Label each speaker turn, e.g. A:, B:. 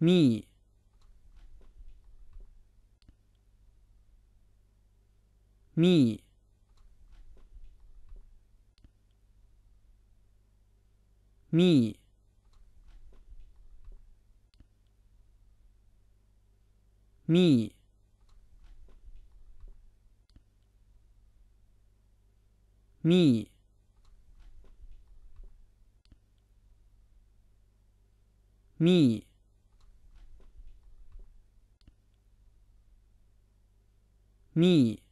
A: me me me me me me 密